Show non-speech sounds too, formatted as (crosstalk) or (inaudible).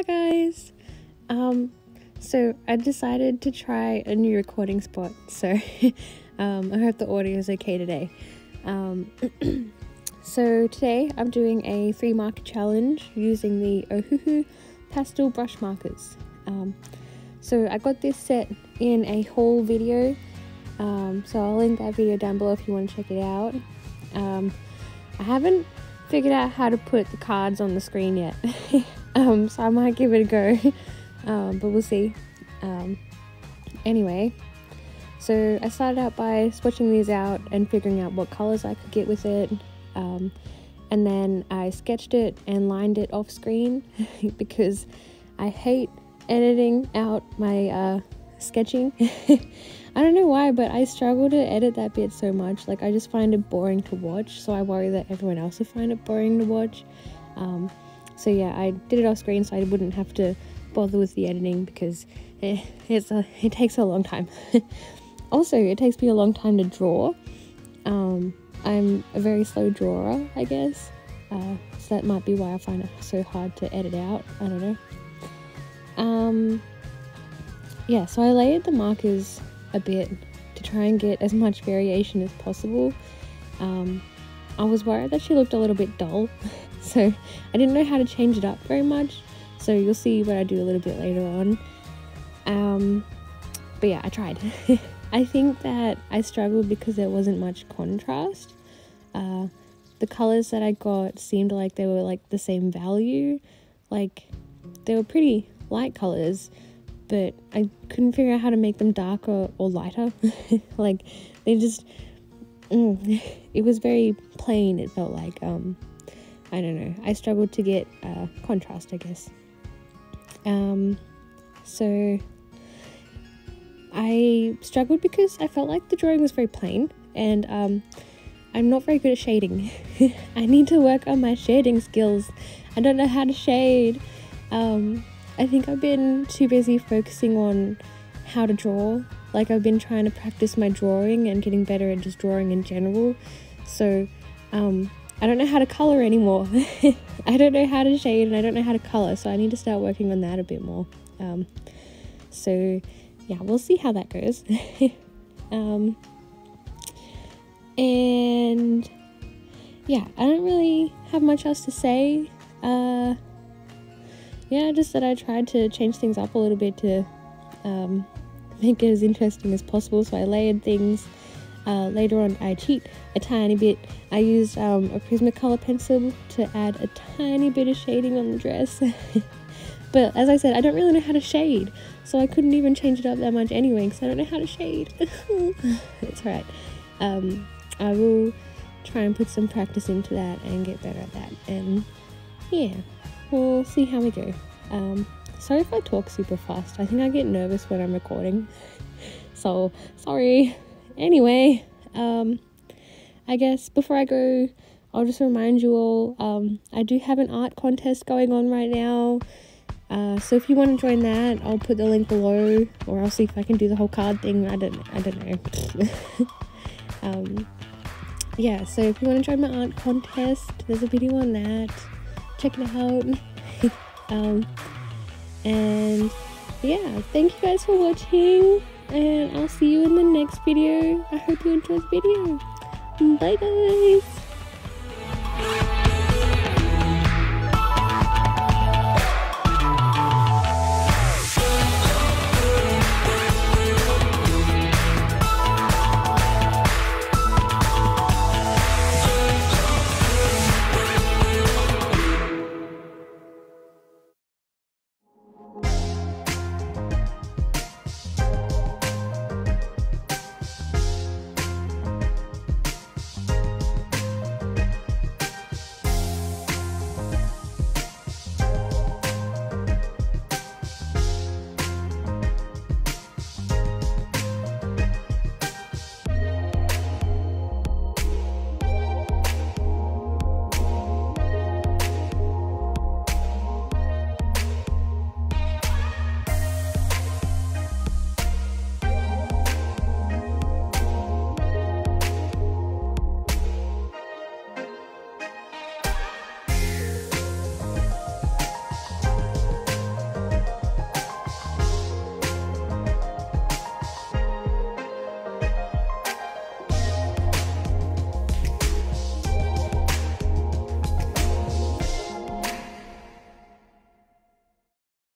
Hi guys. Um, so I decided to try a new recording spot. So (laughs) um, I hope the audio is okay today. Um, (clears throat) so today I'm doing a three marker challenge using the Ohuhu pastel brush markers. Um, so I got this set in a haul video. Um, so I'll link that video down below if you want to check it out. Um, I haven't figured out how to put the cards on the screen yet. (laughs) um, so I might give it a go. (laughs) um, but we'll see. Um, anyway, so I started out by swatching these out and figuring out what colors I could get with it. Um, and then I sketched it and lined it off screen (laughs) because I hate editing out my uh, sketching. (laughs) I don't know why, but I struggle to edit that bit so much. Like, I just find it boring to watch, so I worry that everyone else will find it boring to watch. Um, so, yeah, I did it off screen so I wouldn't have to bother with the editing because it, it's a, it takes a long time. (laughs) also, it takes me a long time to draw. Um, I'm a very slow drawer, I guess. Uh, so that might be why I find it so hard to edit out. I don't know. Um, yeah, so I layered the markers a bit to try and get as much variation as possible. Um, I was worried that she looked a little bit dull, (laughs) (laughs) so I didn't know how to change it up very much. So you'll see what I do a little bit later on. Um, but yeah, I tried. (laughs) I think that I struggled because there wasn't much contrast. Uh, the colors that I got seemed like they were like the same value. Like they were pretty light colors, but I couldn't figure out how to make them darker or lighter. (laughs) like they just mm, it was very plain it felt like um I don't know. I struggled to get uh, contrast, I guess. Um so I struggled because I felt like the drawing was very plain and um I'm not very good at shading. (laughs) I need to work on my shading skills. I don't know how to shade. Um, I think I've been too busy focusing on how to draw. Like, I've been trying to practice my drawing and getting better at just drawing in general. So, um, I don't know how to color anymore. (laughs) I don't know how to shade and I don't know how to color, so I need to start working on that a bit more. Um, so, yeah, we'll see how that goes. (laughs) um, and yeah, I don't really have much else to say. Uh, yeah, just that I tried to change things up a little bit to um, (laughs) make it as interesting as possible. So I layered things. Uh, later on, I cheat a tiny bit. I used um, a Prismacolor pencil to add a tiny bit of shading on the dress. (laughs) but as I said, I don't really know how to shade, so I couldn't even change it up that much anyway because I don't know how to shade. (laughs) it's alright. Um, I will try and put some practice into that and get better at that. And yeah, we'll see how we go. Um, sorry if I talk super fast. I think I get nervous when I'm recording. (laughs) so sorry. Anyway, um, I guess before I go, I'll just remind you all um, I do have an art contest going on right now. Uh, so if you want to join that, I'll put the link below, or I'll see if I can do the whole card thing. I don't, I don't know. (laughs) um, yeah, so if you want to join my art contest, there's a video on that. Check it out. (laughs) um, and yeah, thank you guys for watching, and I'll see you in the next video. I hope you enjoyed the video. Bye, guys.